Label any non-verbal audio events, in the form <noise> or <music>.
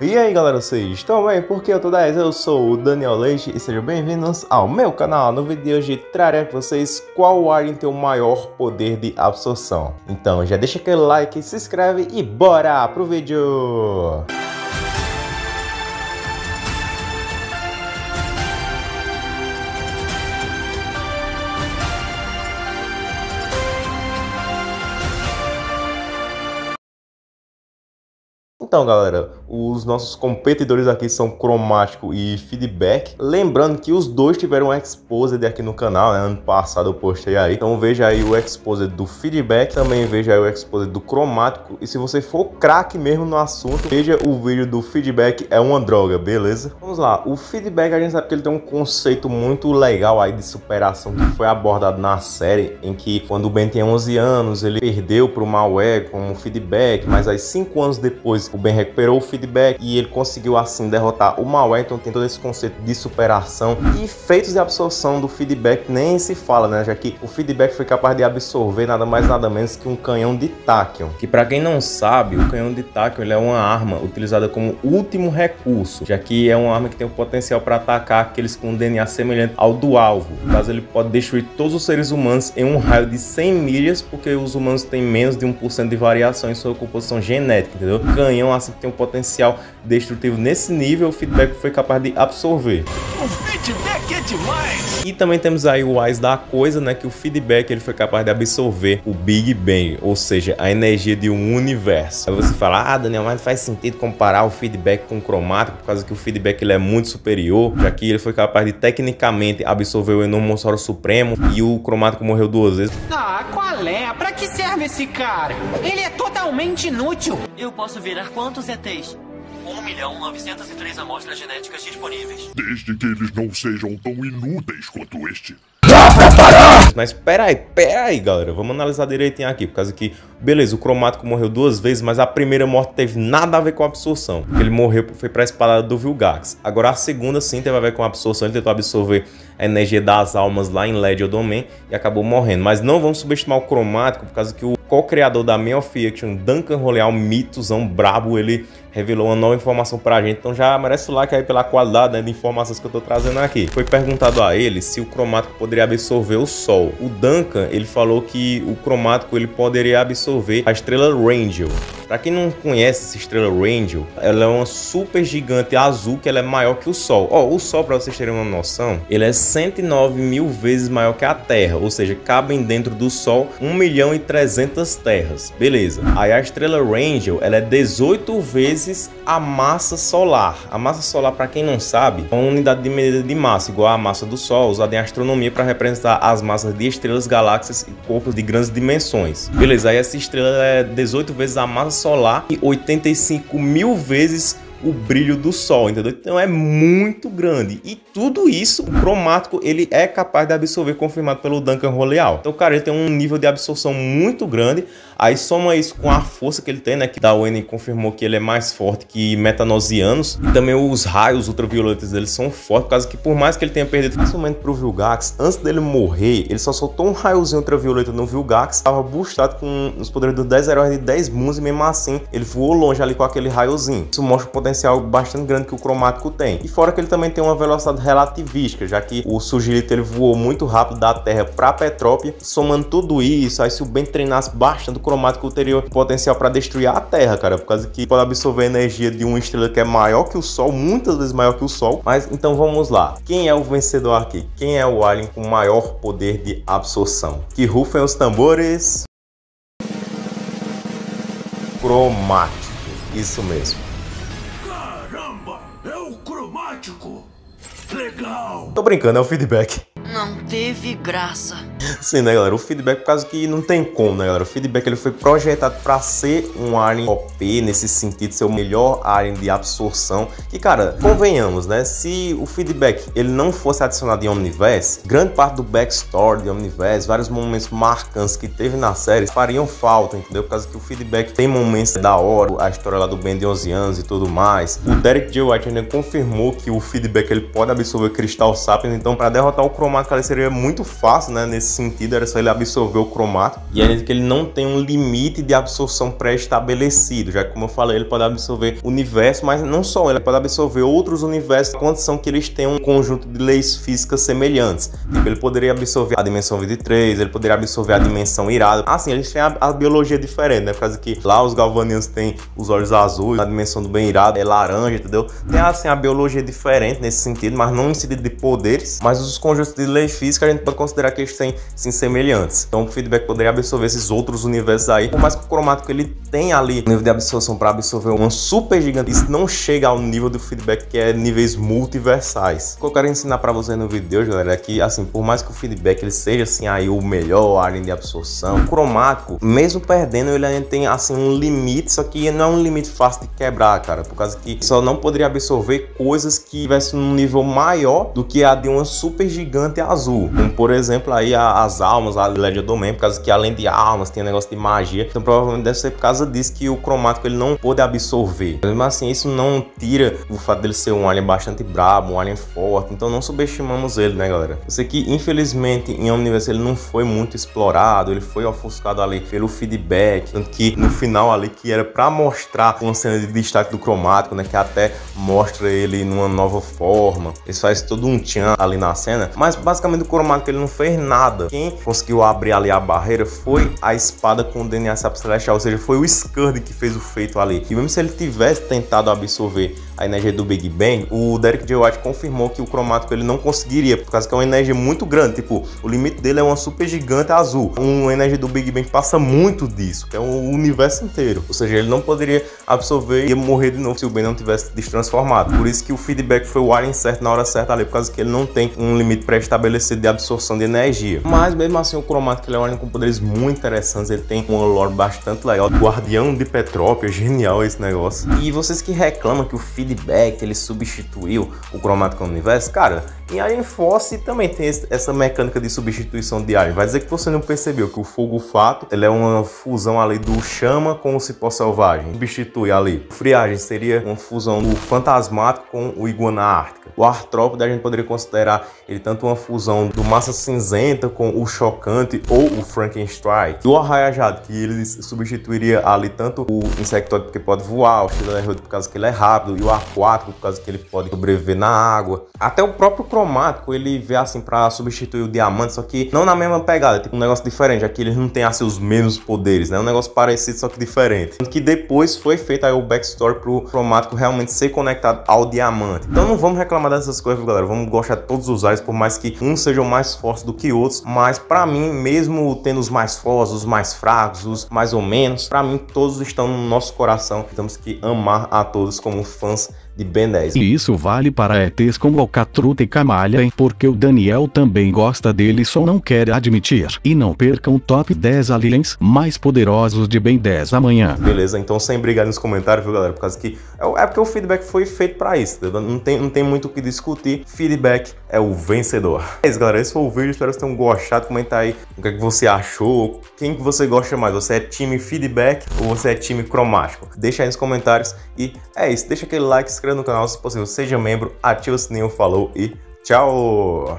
E aí galera, vocês estão bem? Porque eu tô 10, eu sou o Daniel Leite e sejam bem-vindos ao meu canal. No vídeo de hoje trarei para vocês qual alien tem o maior poder de absorção. Então já deixa aquele like, se inscreve e bora pro vídeo! Então, galera, os nossos competidores aqui são Cromático e Feedback. Lembrando que os dois tiveram Exposed aqui no canal, né? Ano passado eu postei aí. Então veja aí o Exposed do Feedback, também veja aí o Exposed do Cromático. E se você for craque mesmo no assunto, veja o vídeo do Feedback, é uma droga, beleza? Vamos lá, o Feedback a gente sabe que ele tem um conceito muito legal aí de superação que foi abordado na série, em que quando o Ben tinha 11 anos, ele perdeu pro Malware como Feedback, mas aí 5 anos depois o Ben recuperou o feedback e ele conseguiu assim derrotar o Malware, então tem todo esse conceito de superação e feitos de absorção do feedback nem se fala, né, já que o feedback foi capaz de absorver nada mais nada menos que um canhão de Tachyon, que para quem não sabe, o canhão de Tachyon é uma arma utilizada como último recurso, já que é uma arma que tem o potencial para atacar aqueles com DNA semelhante ao do alvo. Caso, ele pode destruir todos os seres humanos em um raio de 100 milhas, porque os humanos têm menos de 1% de variação em sua composição genética, entendeu? Canhão então, assim que tem um potencial destrutivo nesse nível, o feedback foi capaz de absorver. O feedback é demais! E também temos aí o AIS da coisa, né, que o feedback ele foi capaz de absorver o Big Bang, ou seja, a energia de um universo. Aí você fala, ah, Daniel, mas faz sentido comparar o feedback com o cromático, por causa que o feedback ele é muito superior, já que ele foi capaz de tecnicamente absorver o Enormossauro Supremo e o cromático morreu duas vezes. Ah, qual é? Pra que serve esse cara? Ele é totalmente inútil. Eu posso virar quantos ETs? 1 milhão 903 amostras genéticas disponíveis. Desde que eles não sejam tão inúteis quanto este. Mas pera aí, pera aí, galera. Vamos analisar direitinho aqui. Por causa que, beleza, o cromático morreu duas vezes, mas a primeira morte teve nada a ver com a absorção. Ele morreu, foi pra espada do Vilgax. Agora a segunda sim teve a ver com a absorção. Ele tentou absorver a energia das almas lá em Ledger Domain e acabou morrendo. Mas não vamos subestimar o cromático, por causa que o co-criador da Man of Fiction, Duncan Roleal, mitozão brabo, ele revelou uma nova informação pra gente, então já merece o like aí pela qualidade né, de informações que eu tô trazendo aqui. Foi perguntado a ele se o cromático poderia absorver o Sol. O Duncan, ele falou que o cromático ele poderia absorver a estrela Rangel. Para quem não conhece essa estrela Rangel, ela é uma super gigante azul que ela é maior que o Sol. Ó, oh, o Sol, para vocês terem uma noção, ele é 109 mil vezes maior que a Terra, ou seja, cabem dentro do Sol 1 milhão e 300 terras. Beleza. Aí a estrela Rangel, ela é 18 vezes a massa solar. A massa solar, para quem não sabe, é uma unidade de medida de massa, igual à massa do Sol, usada em astronomia para representar as massas de estrelas, galáxias e corpos de grandes dimensões. Beleza, aí essa estrela é 18 vezes a massa solar e 85 mil vezes o brilho do sol, entendeu? Então é muito grande. E tudo isso, o cromático, ele é capaz de absorver, confirmado pelo Duncan Roleal. Então, cara, ele tem um nível de absorção muito grande. Aí soma isso com a força que ele tem, né? Que Darwin confirmou que ele é mais forte que metanosianos. E também os raios ultravioletas dele são fortes, por causa que por mais que ele tenha perdido facilmente pro Vilgax, antes dele morrer, ele só soltou um raiozinho ultravioleta no Vilgax, tava boostado com os poderes dos 10 heróis de 10 mundos e mesmo assim ele voou longe ali com aquele raiozinho. Isso mostra o potencial bastante grande que o cromático tem. E fora que ele também tem uma velocidade relativística, já que o Sugilito ele voou muito rápido da Terra para Petrópia, somando tudo isso, aí se o Ben treinasse bastante cromático teria potencial para destruir a Terra, cara, por causa que pode absorver energia de uma estrela que é maior que o Sol, muitas vezes maior que o Sol. Mas então vamos lá. Quem é o vencedor aqui? Quem é o alien com maior poder de absorção? Que rufem os tambores. Cromático. Isso mesmo. Caramba, é o cromático. Legal. Tô brincando, é o feedback. Não teve graça. Sim, né, galera? O feedback, por causa que não tem como, né, galera? O feedback ele foi projetado para ser um alien OP, nesse sentido, ser o melhor alien de absorção. E, cara, convenhamos, né? Se o feedback ele não fosse adicionado em Omniverse, grande parte do backstory de Omniverse, vários momentos marcantes que teve na série fariam falta, entendeu? Por causa que o feedback tem momentos da hora, a história lá do Ben de 11 anos e tudo mais. O Derek J. White ainda confirmou que o feedback ele pode absorver Cristal Sapiens, então para derrotar o Cromático seria muito fácil, né? Nesse sentido, era só ele absorver o cromático. E ainda que ele não tem um limite de absorção pré-estabelecido, já que, como eu falei, ele pode absorver o universo, mas não só, ele pode absorver outros universos, a condição que eles tenham um conjunto de leis físicas semelhantes. Tipo, ele poderia absorver a dimensão 23, ele poderia absorver a dimensão irada. Assim, eles têm a, a biologia diferente, né? Por causa que lá os galvanianos têm os olhos azuis, a dimensão do bem irado é laranja, entendeu? Tem assim a biologia diferente nesse sentido, mas não no sentido de poderes, mas os conjuntos de lei física a gente pode considerar que eles têm sim semelhantes. Então o feedback poderia absorver esses outros universos aí, por mais que o cromático ele tem ali nível de absorção para absorver uma super gigante, isso não chega ao nível do feedback que é níveis multiversais. O que eu quero ensinar para vocês no vídeo de hoje, galera, é que assim, por mais que o feedback ele seja assim aí o melhor área de absorção, o cromático, mesmo perdendo, ele ainda tem assim um limite, só que não é um limite fácil de quebrar, cara, por causa que só não poderia absorver coisas que tivessem um nível maior do que a de uma super gigante azul, como por exemplo aí as almas, a Legend do Man, por causa que além de almas tem negócio de magia, então provavelmente deve ser por causa disso que o cromático ele não pode absorver. Mas assim, isso não tira o fato dele ser um alien bastante brabo, um alien forte, então não subestimamos ele, né, galera? Eu sei que infelizmente em Omniverse ele não foi muito explorado, ele foi ofuscado ali pelo feedback, tanto que no final ali que era para mostrar uma cena de destaque do cromático, né, que até mostra ele numa nova forma. Isso faz todo um tchan ali na cena, mas basicamente o cromático ele não fez nada. Quem conseguiu abrir ali a barreira foi a espada com o DNA Celestial, ou seja, foi o Scud que fez o feito ali. E mesmo se ele tivesse tentado absorver a energia do Big Bang, o Derek J. White confirmou que o cromático ele não conseguiria, por causa que é uma energia muito grande. Tipo, o limite dele é uma super gigante azul. Uma energia do Big Bang passa muito disso, que é o universo inteiro. Ou seja, ele não poderia absorver e morrer de novo se o Ben não tivesse destransformado. Por isso que o feedback foi o ar certo na hora certa ali, por causa que ele não tem um limite pré-estabelecido de absorção de energia. Mas mesmo assim, o cromático ele é um alien com poderes muito interessantes. Ele tem uma lore bastante legal. Guardião de Petrópia, genial esse negócio. E vocês que reclamam que o feedback ele substituiu o cromático no universo. Cara, em Alien Force também tem essa mecânica de substituição de Alien. Vai dizer que você não percebeu que o fogo fato ele é uma fusão ali do chama com o cipó selvagem. Substitui ali. Friagem seria uma fusão do fantasmático com o iguana ártica. O artrópode a gente poderia considerar ele tanto uma fusão do massa cinzenta com o chocante ou o Frankenstein. E o arraiajado, que ele substituiria ali tanto o insectóide porque pode voar, o Xillerhood por causa que ele é rápido, e o aquático por causa que ele pode sobreviver na água. Até o próprio cromático ele vê assim para substituir o diamante, só que não na mesma pegada, tipo um negócio diferente. Aqui eles não têm assim os mesmos poderes, né? Um negócio parecido, só que diferente. Que depois foi feito aí o backstory pro cromático realmente ser conectado ao diamante. Então não vamos reclamar dessas coisas, galera. Vamos gostar de todos os áreas, por mais que uns sejam mais fortes do que outros. Mas para mim, mesmo tendo os mais fortes, os mais fracos, os mais ou menos, para mim todos estão no nosso coração. Temos que amar a todos como fãs de Ben 10. E isso vale para ETs como Alcatruta e Camalha, porque o Daniel também gosta dele só não quer admitir. E não percam o top 10 aliens mais poderosos de Ben 10 amanhã. Beleza, então sem brigar nos comentários, viu galera? Por causa que é, é porque o feedback foi feito para isso? Não tem, não tem muito o que discutir. Feedback é o vencedor. <laughs> É isso, galera. Esse foi o vídeo. Espero que vocês tenham gostado. Comenta aí o que, é que você achou. Quem que você gosta mais? Você é time feedback ou você é time cromático? Deixa aí nos comentários. E é isso. Deixa aquele like, se inscreva no canal se possível, seja membro, ativa o sininho, falou e tchau!